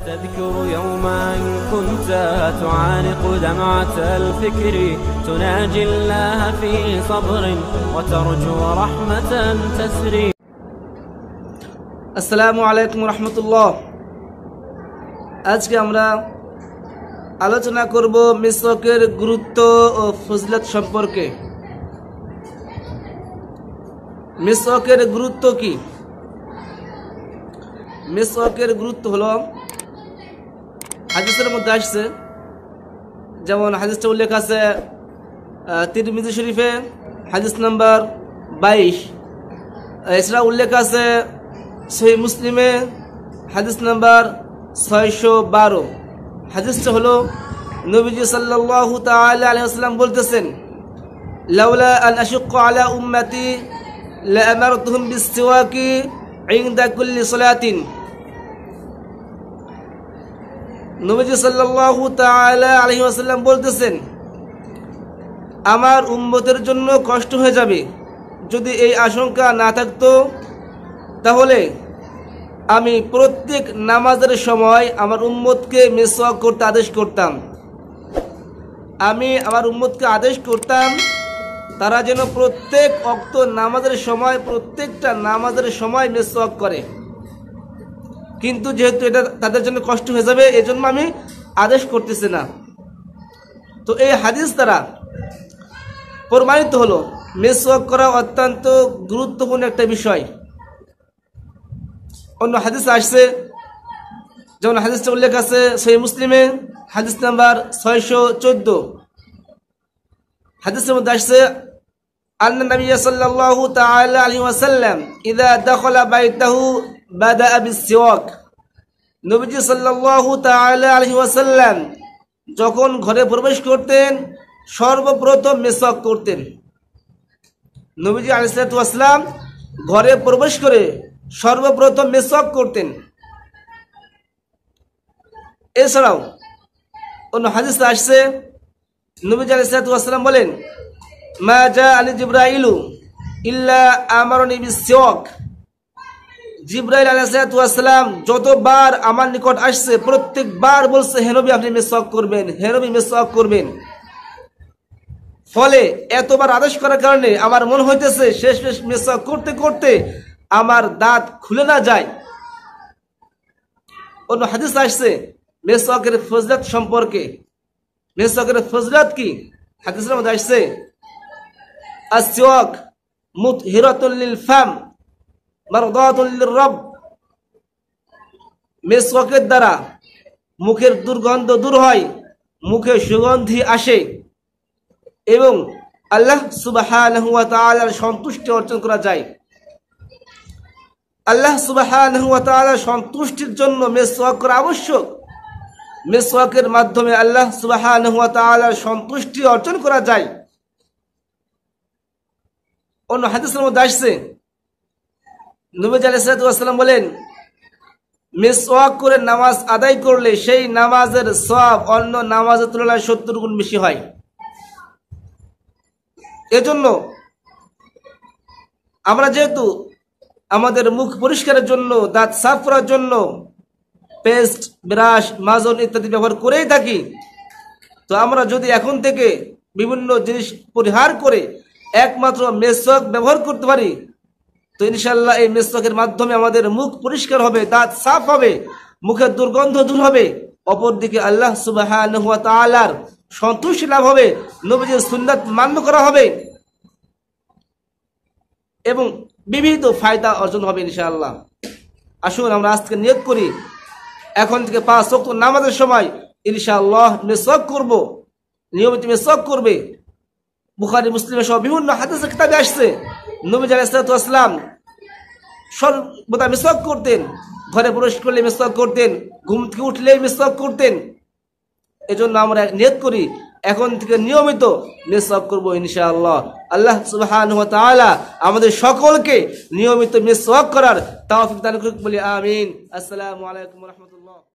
تذكر يوما كنت تعانق دمعة الفكر تناجي الله في صبر وترجو رحمة تسري আসসালামু আলাইকুম রহমতুল্লাহ আজকে আমরা আলোচনা করব মিসকের গুরুত্ব ও ফজিলত সম্পর্কে মিসকের গুরুত্ব কি মিসকের গুরুত্ব হলো, হাদিসের মধ্যে আসছে, যেমন হাদিসটা উল্লেখ আছে তিরমিজি শরীফে হাদিস নাম্বার বাইশ। এছাড়া উল্লেখ আছে সেই মুসলিমে হাদিস নাম্বার ছয়শো বারো। হাদিসটা হলো, নবীজি সাল্লাল্লাহু তাআলা আলাইহি ওয়াসাল্লাম বলতেছেন, লাউলা আশুক্ক আলা উম্মতি বিসওয়াকি ইনদা কুল্লি নবীজি সাল্লাল্লাহু তাআলা আলাইহি ওয়াসাল্লাম বলতেছেন, আমার উম্মতের জন্য কষ্ট হয়ে যাবে। যদি এই আশঙ্কা না থাকতো, তাহলে আমি প্রত্যেক নামাজের সময় আমার উম্মতকে মেসওয়াক করতে আদেশ করতাম। আমি আমার উম্মতকে আদেশ করতাম, তারা যেন প্রত্যেক অক্ত নামাজের সময়, প্রত্যেকটা নামাজের সময় মেসওয়াক করে। কিন্তু যেহেতু এটা তাদের জন্য কষ্ট হয়ে যাবে, এজন্য আমি আদেশ করতেছি না। তো এই হাদিস দ্বারা প্রমাণিত হলো, মেসওয়াক করা অত্যন্ত গুরুত্বপূর্ণ একটা বিষয়। অন্য হাদিস আসছে, যেমন হাদিসটা উল্লেখ আছে সেই মুসলিমে, হাদিস নাম্বার ছয়শো চোদ্দ। হাদিসের মধ্যে আসছে, আন্না নবী সাল্লাহ তাল আলী ওয়াসাল্লাম ইদা দখলা বাইতাহু বাদা বিসিওয়াক। নবীজি সাল্লাল্লাহু তাআলা আলাইহি ওয়াসাল্লাম যখন ঘরে প্রবেশ করতেন, সর্বপ্রথম মেসওয়াক করতেন। নবীজি আলাইসালাম ঘরে প্রবেশ করে সর্বপ্রথম মেসওয়াক করতেন। এছাড়াও অন্য হাদিস আসছে, নবীজ আলাইসালাম বলেন, মা জা আলী জিব্রাইলু ইল্লা আমার নিবি সেওয়াক জিব্রাইল আলাইসালাম যতবার আমার নিকট আসছে, প্রত্যেকবার বলছে হেনবি আপনি মেসওয়াক করবেন হেনবি মেসওয়াক করবেন। ফলে এতবার আদেশ করার কারণে আমার মন হইতেছে শেষ শেষ মেসওয়াক করতে করতে আমার দাঁত খুলে না যায়। অন্য হাদিস আসছে, মেসওয়াকের ফজলত সম্পর্কে। মেসওয়াকের ফজলত কি? হাদিসের মধ্যে আসছে আসওয়াক লিল ফাম। মারদাতুল লির রব মেসওয়াকের দ্বারা মুখের দুর্গন্ধ দূর হয়, মুখে সুগন্ধি আসে এবং আল্লাহ ওয়া সন্তুষ্টি অর্জন করা যায়। আল্লাহ ওয়া সন্তুষ্টির জন্য মেসওয়াক করা আবশ্যক। মেসওয়াকের মাধ্যমে আল্লাহ ওয়া সন্তুষ্টি অর্জন করা যায়। অন্য হাদিসের মধ্যে আসছে নবী আলাইহিস সালাম বলেন, মেসওয়াক করে নামাজ আদায় করলে সেই নামাজের সব অন্য নামাজের তুলনায় সত্তর গুণ বেশি হয়। এজন্য আমরা যেহেতু আমাদের মুখ পরিষ্কারের জন্য, দাঁত সাফ করার জন্য, পেস্ট, ব্রাশ, মাজন ইত্যাদি ব্যবহার করেই থাকি, তো আমরা যদি এখন থেকে বিভিন্ন জিনিস পরিহার করে একমাত্র মেসওয়াক ব্যবহার করতে পারি তো ইনশাল্লাহ এই মেসওয়াকের মাধ্যমে আমাদের মুখ পরিষ্কার হবে, দাঁত সাফ হবে, মুখের দুর্গন্ধ দূর হবে, অপরদিকে আল্লাহ সুবাহ সন্তুষ্টি লাভ হবে, নবীজির সুন্নাত মান্য করা হবে এবং বিবিধ ফায়দা অর্জন হবে ইনশাআল্লাহ। আসুন আমরা আজকে নিয়োগ করি। এখন থেকে পাঁচ শক্ত নামাজের সময় ইনশাআল্লাহ মেসক করব, নিয়মিত মেসক করবে। বুখারি, মুসলিমের সব বিভিন্ন হাদিস কিতাবে আসছে। নবী আলাইসালাম সর্বদা মেসক করতেন। ঘরে প্রবেশ করলে মেসক করতেন, ঘুম থেকে উঠলে মেসক করতেন। এজন্য আমরা নিয়ত করি, এখন থেকে নিয়মিত মেসওয়াক করব ইনশাআল্লাহ। আল্লাহ সুবহান তাআলা আমাদের সকলকে নিয়মিত মেসওয়াক করার তাওফিক দান করুক বলি আমিন। আসসালামু আলাইকুম রাহমাতুল্লাহ।